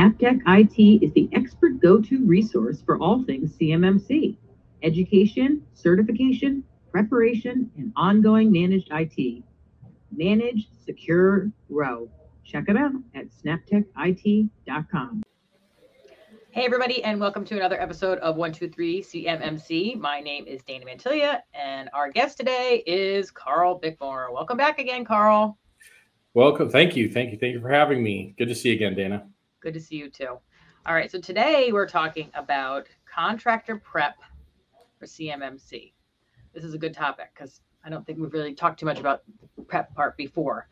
Snaptech IT is the expert go-to resource for all things CMMC, education, certification, preparation, and ongoing managed IT. Manage, secure, grow. Check it out at snaptechit.com. Hey, everybody, and welcome to another episode of 123 CMMC. My name is Dana Mantilia, and our guest today is Karl Bickmore. Welcome back again, Karl. Welcome. Thank you. Thank you. Thank you for having me. Good to see you again, Dana. Good to see you too. All right. So today we're talking about contractor prep for CMMC. This is a good topic because I don't think we've really talked too much about prep part before.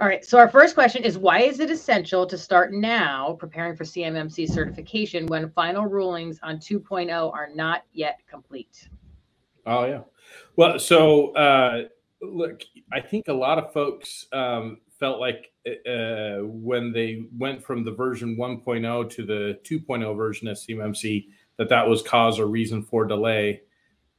All right. So our first question is why is it essential to start now preparing for CMMC certification when final rulings on 2.0 are not yet complete? Oh yeah. Well, so uh, look, I think a lot of folks um, felt like uh, when they went from the version 1.0 to the 2.0 version of CMMC that that was cause or reason for delay.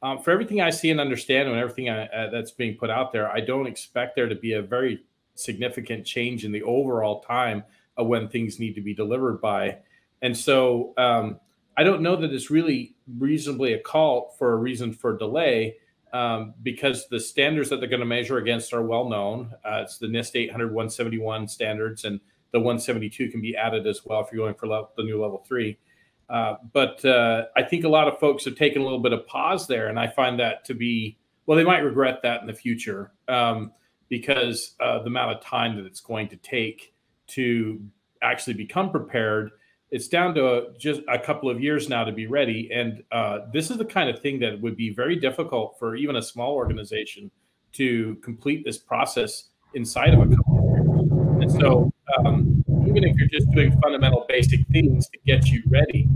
Um, for everything I see and understand and everything I, uh, that's being put out there, I don't expect there to be a very significant change in the overall time of when things need to be delivered by. And so um, I don't know that it's really reasonably a call for a reason for delay um, because the standards that they're going to measure against are well known. Uh, it's the NIST 800 171 standards, and the 172 can be added as well if you're going for level, the new level three. Uh, but uh, I think a lot of folks have taken a little bit of pause there, and I find that to be well, they might regret that in the future. Um, because uh, the amount of time that it's going to take to actually become prepared. It's down to just a couple of years now to be ready. And uh, this is the kind of thing that would be very difficult for even a small organization to complete this process inside of a couple of years. And so, um, even if you're just doing fundamental basic things to get you ready,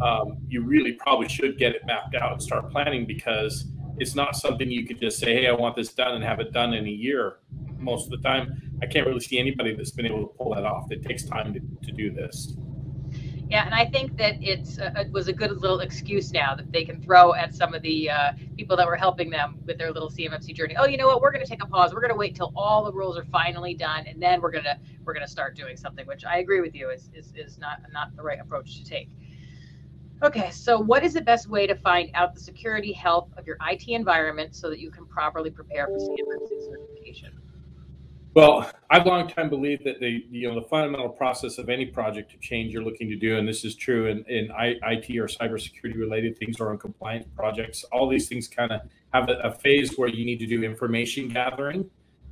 um, you really probably should get it mapped out and start planning because it's not something you could just say, "Hey, I want this done," and have it done in a year. Most of the time, I can't really see anybody that's been able to pull that off. It takes time to, to do this. Yeah, and I think that it's uh, it was a good little excuse now that they can throw at some of the uh, people that were helping them with their little CMMC journey. Oh, you know what? We're going to take a pause. We're going to wait till all the rules are finally done, and then we're gonna we're gonna start doing something. Which I agree with you is is, is not not the right approach to take. Okay, so what is the best way to find out the security health of your IT environment so that you can properly prepare for CMMC certification? Well, I've long time believed that the you know the fundamental process of any project to change you're looking to do, and this is true in, in IT or cybersecurity related things or in compliance projects. All these things kind of have a, a phase where you need to do information gathering,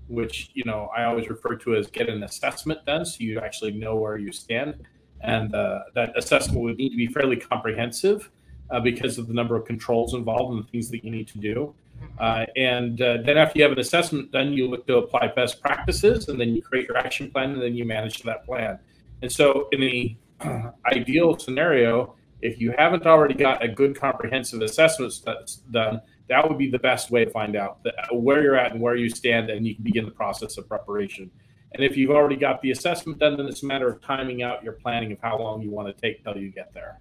which you know I always refer to as get an assessment done, so you actually know where you stand and uh, that assessment would need to be fairly comprehensive uh, because of the number of controls involved and the things that you need to do. Uh, and uh, then after you have an assessment done, you look to apply best practices, and then you create your action plan, and then you manage that plan. And so, in the ideal scenario, if you haven't already got a good comprehensive assessment that's done, that would be the best way to find out where you're at and where you stand, and you can begin the process of preparation. And if you've already got the assessment done, then it's a matter of timing out your planning of how long you want to take till you get there.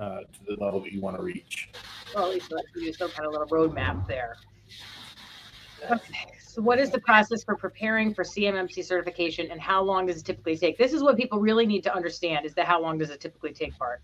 Uh, to the level that you want to reach. Well, at least let's do some kind of little roadmap there. Okay. So, what is the process for preparing for CMMC certification, and how long does it typically take? This is what people really need to understand: is that how long does it typically take part?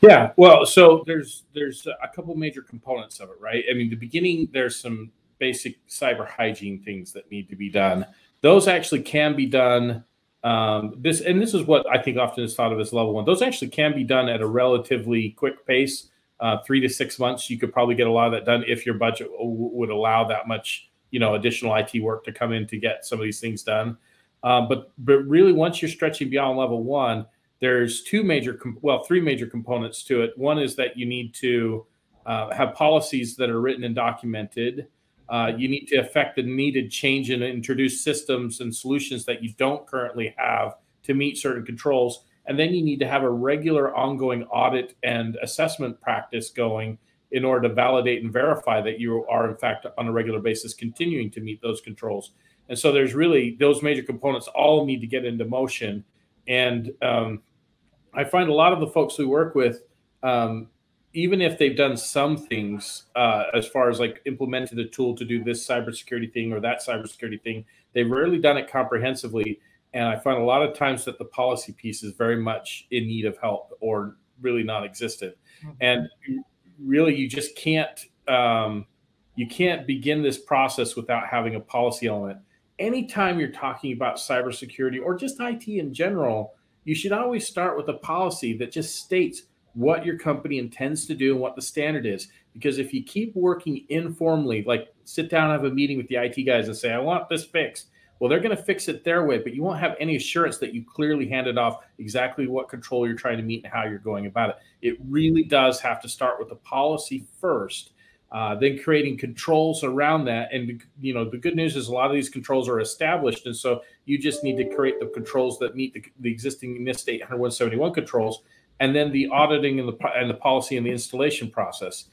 Yeah, well, so there's there's a couple major components of it, right? I mean, the beginning there's some basic cyber hygiene things that need to be done those actually can be done. Um, this and this is what I think often is thought of as level one. Those actually can be done at a relatively quick pace, uh, three to six months. You could probably get a lot of that done if your budget would allow that much, you know, additional IT work to come in to get some of these things done. Um, but but really, once you're stretching beyond level one, there's two major, well, three major components to it. One is that you need to uh, have policies that are written and documented. Uh, you need to affect the needed change and introduce systems and solutions that you don't currently have to meet certain controls. And then you need to have a regular ongoing audit and assessment practice going in order to validate and verify that you are, in fact, on a regular basis continuing to meet those controls. And so there's really those major components all need to get into motion. And um, I find a lot of the folks we work with, um, even if they've done some things uh, as far as like implemented a tool to do this cybersecurity thing or that cybersecurity thing, they've rarely done it comprehensively. And I find a lot of times that the policy piece is very much in need of help or really non-existent. Mm-hmm. And really, you just can't um, you can't begin this process without having a policy element. Anytime you're talking about cybersecurity or just IT in general, you should always start with a policy that just states what your company intends to do and what the standard is. Because if you keep working informally, like sit down, have a meeting with the IT guys and say, I want this fixed. Well, they're going to fix it their way, but you won't have any assurance that you clearly handed off exactly what control you're trying to meet and how you're going about it. It really does have to start with the policy first, uh, then creating controls around that. And you know, the good news is a lot of these controls are established, and so you just need to create the controls that meet the, the existing NIST 800 171 controls and then the auditing and the and the policy and the installation process.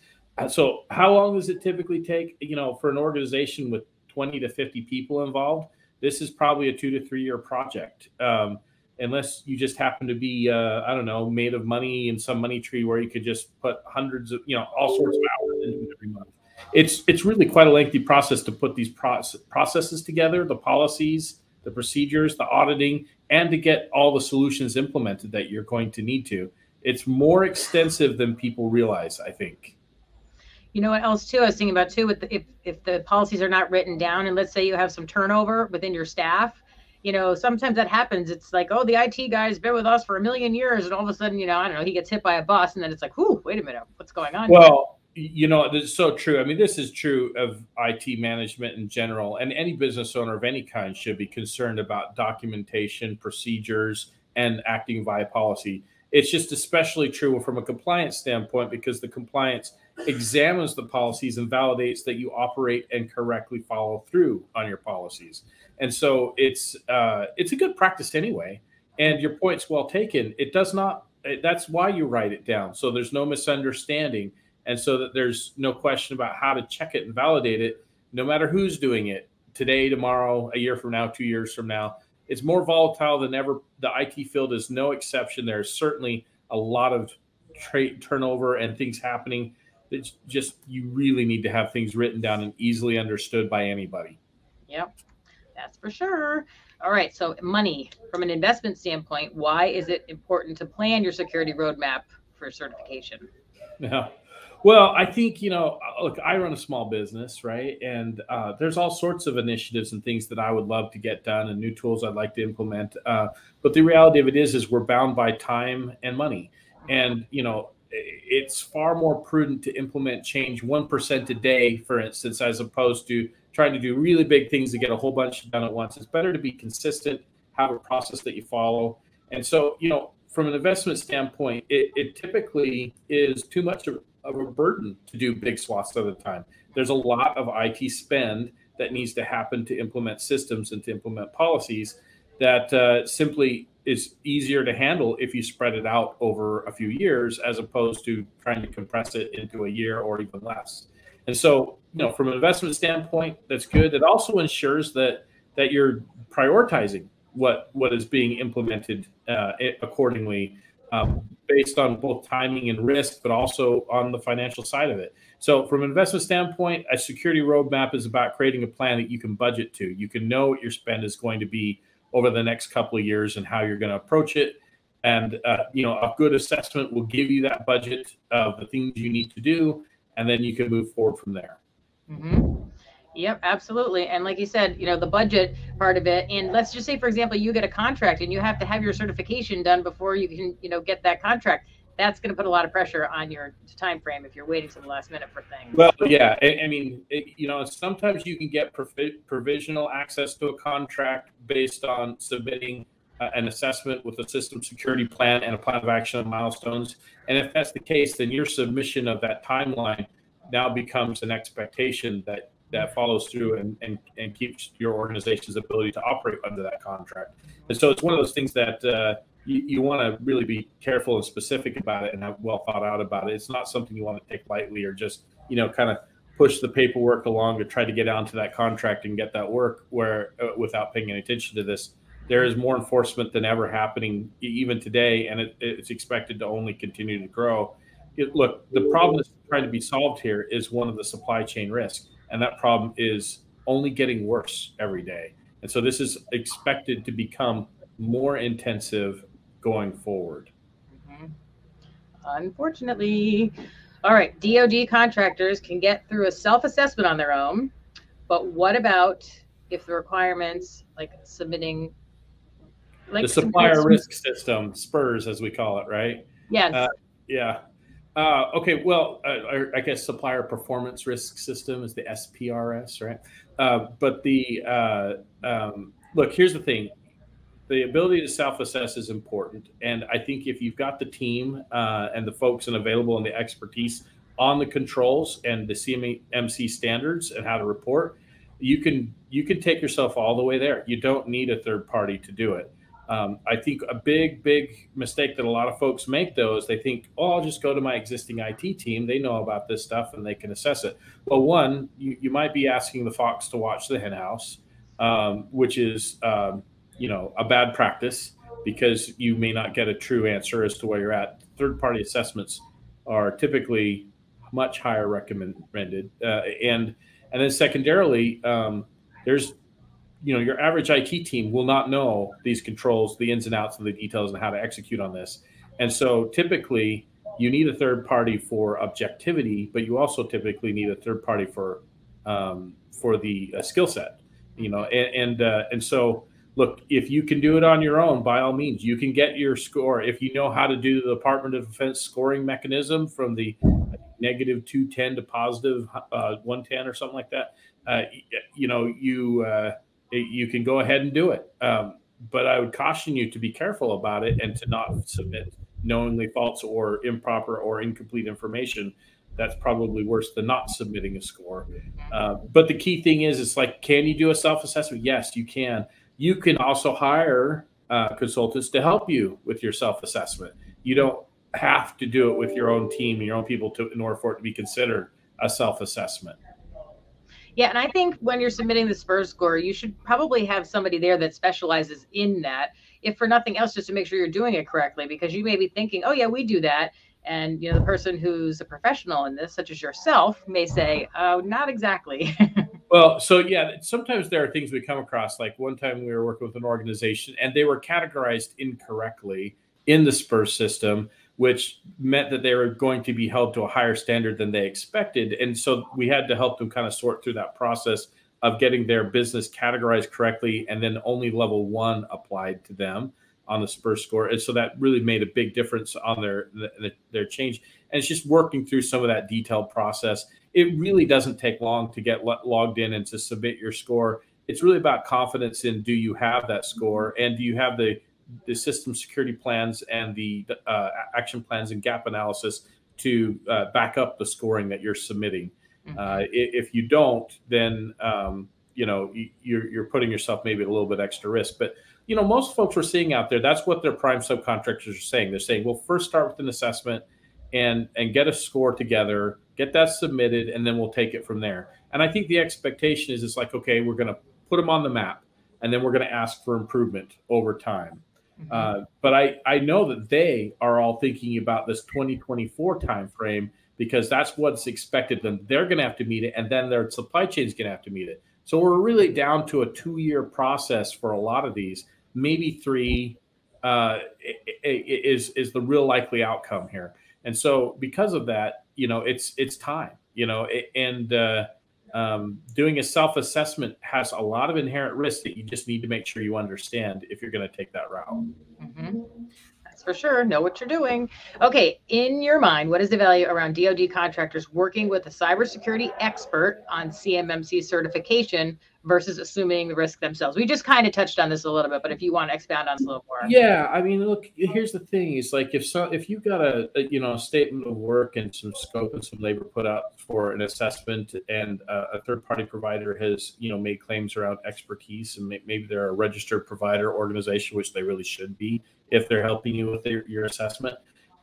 So, how long does it typically take? You know, for an organization with 20 to 50 people involved, this is probably a two to three year project. Um, unless you just happen to be, uh, I don't know, made of money in some money tree where you could just put hundreds of, you know, all sorts of hours into it every month. It's it's really quite a lengthy process to put these process, processes together, the policies, the procedures, the auditing, and to get all the solutions implemented that you're going to need to. It's more extensive than people realize, I think. You know what else too? I was thinking about too with the, if if the policies are not written down, and let's say you have some turnover within your staff, you know, sometimes that happens. It's like, oh, the IT guy's been with us for a million years, and all of a sudden, you know, I don't know, he gets hit by a bus, and then it's like, whoo, wait a minute, what's going on? Well, you know, is so true. I mean, this is true of IT management in general, and any business owner of any kind should be concerned about documentation, procedures, and acting via policy. It's just especially true from a compliance standpoint because the compliance examines the policies and validates that you operate and correctly follow through on your policies. And so it's uh, it's a good practice anyway. And your point's well taken. It does not. That's why you write it down so there's no misunderstanding and so that there's no question about how to check it and validate it no matter who's doing it today tomorrow a year from now two years from now. It's more volatile than ever. The it field is no exception. There's certainly a lot of trade turnover and things happening. That just you really need to have things written down and easily understood by anybody. Yep that's for sure. All right so money. From an investment standpoint why is it important to plan your security roadmap for certification? Yeah well, I think you know, uh, look, I run a small business, right? And uh, there's all sorts of initiatives and things that I would love to get done, and new tools I'd like to implement. Uh, but the reality of it is, is we're bound by time and money, and you know, it's far more prudent to implement change one percent a day, for instance, as opposed to trying to do really big things to get a whole bunch done at once. It's better to be consistent, have a process that you follow, and so you know, from an investment standpoint, it, it typically is too much of of a burden to do big swaths at a time. There's a lot of IT spend that needs to happen to implement systems and to implement policies that uh, simply is easier to handle if you spread it out over a few years as opposed to trying to compress it into a year or even less. And so, you know, from an investment standpoint, that's good. It also ensures that that you're prioritizing what what is being implemented uh, accordingly um, based on both timing and risk, but also on the financial side of it. So, from an investment standpoint, a security roadmap is about creating a plan that you can budget to. You can know what your spend is going to be over the next couple of years and how you're going to approach it. And uh, you know, a good assessment will give you that budget of the things you need to do, and then you can move forward from there. Mm-hmm. Yep, absolutely. And like you said, you know, the budget part of it. And let's just say, for example, you get a contract and you have to have your certification done before you can, you know, get that contract. That's going to put a lot of pressure on your time frame if you're waiting to the last minute for things. Well, yeah, I, I mean, it, you know, sometimes you can get provi- provisional access to a contract based on submitting uh, an assessment with a system security plan and a plan of action and milestones. And if that's the case, then your submission of that timeline now becomes an expectation that that follows through and, and, and keeps your organization's ability to operate under that contract. And so it's one of those things that uh, you, you want to really be careful and specific about it and have well thought out about it. It's not something you want to take lightly or just, you know, kind of push the paperwork along to try to get onto that contract and get that work where uh, without paying any attention to this. There is more enforcement than ever happening even today, and it, it's expected to only continue to grow. It, look, the problem that's trying to be solved here is one of the supply chain risk and that problem is only getting worse every day. And so this is expected to become more intensive going forward. Mm-hmm. Unfortunately, all right, DoD contractors can get through a self-assessment on their own, but what about if the requirements like submitting like the supplier risk system, spurs as we call it, right? Yes. Uh, yeah. Uh, okay. Well, uh, I guess supplier performance risk system is the SPRS, right? Uh, but the uh, um, look, here's the thing: the ability to self-assess is important, and I think if you've got the team uh, and the folks and available and the expertise on the controls and the CMMC standards and how to report, you can you can take yourself all the way there. You don't need a third party to do it. Um, I think a big, big mistake that a lot of folks make, though, is they think, oh, I'll just go to my existing IT team. They know about this stuff and they can assess it. Well, one, you, you might be asking the fox to watch the henhouse, um, which is, um, you know, a bad practice because you may not get a true answer as to where you're at. Third party assessments are typically much higher recommended. Uh, and, and then secondarily, um, there's you know your average IT team will not know these controls, the ins and outs of the details, and how to execute on this. And so typically you need a third party for objectivity, but you also typically need a third party for um, for the uh, skill set. You know, and and, uh, and so look, if you can do it on your own, by all means, you can get your score. If you know how to do the Department of Defense scoring mechanism from the negative 210 to positive, uh, 110 or something like that, uh, you know, you uh, you can go ahead and do it. Um, but I would caution you to be careful about it and to not submit knowingly false or improper or incomplete information. That's probably worse than not submitting a score. Uh, but the key thing is, it's like, can you do a self assessment? Yes, you can. You can also hire uh, consultants to help you with your self assessment. You don't have to do it with your own team, your own people, to, in order for it to be considered a self assessment. Yeah, and I think when you're submitting the SPRS score, you should probably have somebody there that specializes in that, if for nothing else, just to make sure you're doing it correctly, because you may be thinking, oh yeah, we do that. And you know, the person who's a professional in this, such as yourself, may say, "Oh, not exactly." well, so yeah, sometimes there are things we come across. Like one time we were working with an organization, and they were categorized incorrectly in the SPRS system which meant that they were going to be held to a higher standard than they expected. And so we had to help them kind of sort through that process of getting their business categorized correctly and then only level one applied to them on the SPRS score. And so that really made a big difference on their their change. And it's just working through some of that detailed process. It really doesn't take long to get logged in and to submit your score. It's really about confidence in do you have that score and do you have the the system security plans and the uh, action plans and gap analysis to uh, back up the scoring that you're submitting. Mm-hmm. Uh, if you don't, then um, you know you're, you're putting yourself maybe a little bit extra risk. But you know most folks we're seeing out there, that's what their prime subcontractors are saying. They're saying, well, first start with an assessment and and get a score together, get that submitted, and then we'll take it from there. And I think the expectation is it's like, okay, we're going to put them on the map, and then we're going to ask for improvement over time. Mm-hmm. Uh, but I, I know that they are all thinking about this 2024 timeframe because that's what's expected them. They're going to have to meet it, and then their supply chain is going to have to meet it. So we're really down to a two-year process for a lot of these, maybe three uh, is is the real likely outcome here. And so because of that, you know, it's it's time, you know, and uh, um, doing a self assessment has a lot of inherent risks that you just need to make sure you understand if you're going to take that route. Mm-hmm. That's for sure. Know what you're doing. Okay, in your mind, what is the value around DoD contractors working with a cybersecurity expert on CMMC certification versus assuming the risk themselves. We just kind of touched on this a little bit, but if you want to expand on this a little more. Yeah, I mean, look, here's the thing: is like if so, if you've got a, a, you know statement of work and some scope and some labor put out for an assessment, and uh, a third party provider has you know made claims around expertise, and maybe they're a registered provider organization, which they really should be if they're helping you with their, your assessment.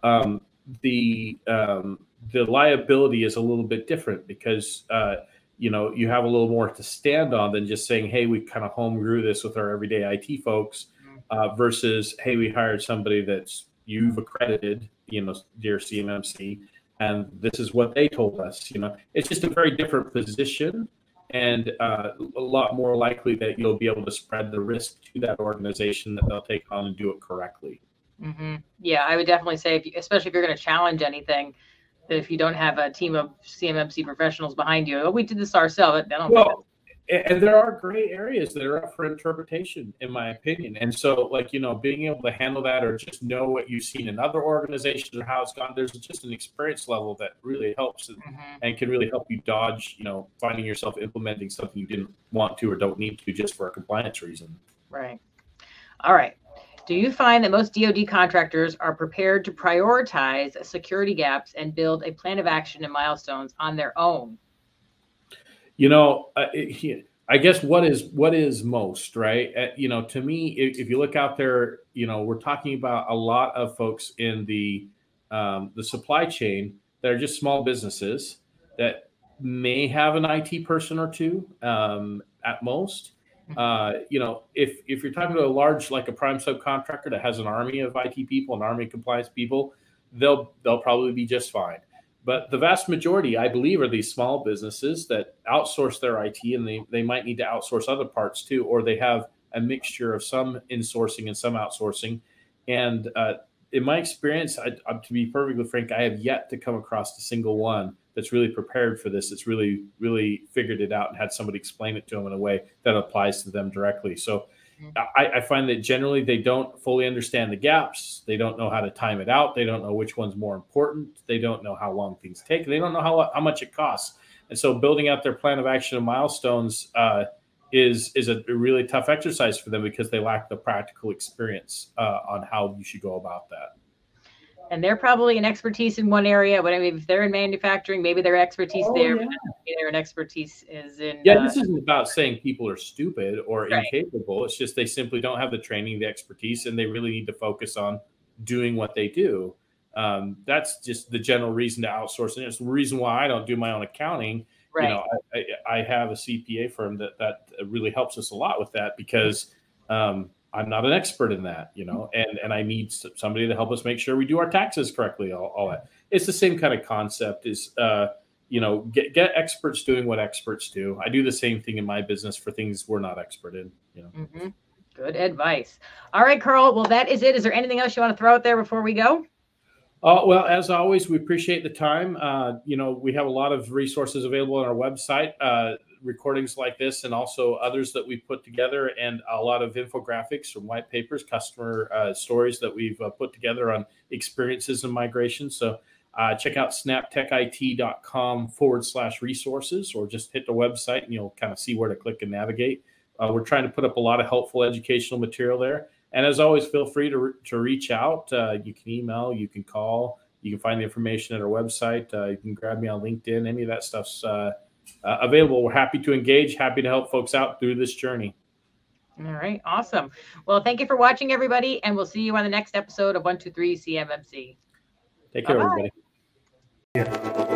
Um, the um, the liability is a little bit different because uh, you know you have a little more to stand on than just saying hey we kind of home grew this with our everyday it folks mm-hmm. uh, versus hey we hired somebody that's you've accredited you know dear cmmc and this is what they told us you know it's just a very different position and uh, a lot more likely that you'll be able to spread the risk to that organization that they'll take on and do it correctly. Mm-hmm. Yeah, I would definitely say, if you, especially if you're going to challenge anything, that if you don't have a team of CMMC professionals behind you, oh, we did this ourselves. I don't well, and there are gray areas that are up for interpretation in my opinion. And so like you know being able to handle that or just know what you've seen in other organizations or how it's gone there's just an experience level that really helps and, mm-hmm. and can really help you dodge you know finding yourself implementing something you didn't want to or don't need to just for a compliance reason. Right. All right do you find that most DoD contractors are prepared to prioritize security gaps and build a plan of action and milestones on their own you know, I guess what is what is most right? Uh, you know, to me, if, if, you look out there, you know, we're talking about a lot of folks in the um, the supply chain that are just small businesses that may have an IT person or two um, at most. Uh, you know, if if you're talking to a large like a prime subcontractor that has an army of IT people, an army compliance people, they'll they'll probably be just fine. But the vast majority, I believe, are these small businesses that outsource their IT and they, they might need to outsource other parts too, or they have a mixture of some insourcing and some outsourcing. And uh, in my experience, I, to be perfectly frank, I have yet to come across a single one that's really prepared for this. That's really, really figured it out and had somebody explain it to them in a way that applies to them directly. So I, I, find that generally they don't fully understand the gaps. They don't know how to time it out. They don't know which one's more important. They don't know how long things take. They don't know how, how much it costs. And so building out their plan of action and milestones uh, is is a really tough exercise for them because they lack the practical experience uh, on how you should go about that and they're probably an expertise in one area. But I mean, if they're in manufacturing, maybe their expertise oh, there, yeah. their expertise is in. Yeah, uh, this isn't about saying people are stupid or right. incapable. It's just they simply don't have the training, the expertise, and they really need to focus on doing what they do. Um, that's just the general reason to outsource, and it's the reason why I don't do my own accounting. Right. You know, I, I, I have a CPA firm that that really helps us a lot with that because. Um, I'm not an expert in that, you know, and and I need somebody to help us make sure we do our taxes correctly. All, all that. It's the same kind of concept. Is uh, you know, get get experts doing what experts do. I do the same thing in my business for things we're not expert in. You know. Mm-hmm. Good advice. All right, Karl. Well, that is it. Is there anything else you want to throw out there before we go? Uh, well, as always, we appreciate the time. Uh, you know, we have a lot of resources available on our website. Uh, recordings like this and also others that we've put together and a lot of infographics from white papers, customer uh, stories that we've uh, put together on experiences and migration. So uh, check out snaptechit.com forward slash resources or just hit the website and you'll kind of see where to click and navigate. Uh, we're trying to put up a lot of helpful educational material there. And as always, feel free to, re- to reach out. Uh, you can email, you can call, you can find the information at our website. You can grab me on LinkedIn. Any of that stuff's uh, available. We're happy to engage, happy to help folks out through this journey. All right, awesome. Well, thank you for watching, everybody, and we'll see you on the next episode of 123 CMMC. Take care, Bye-bye. everybody. Yeah.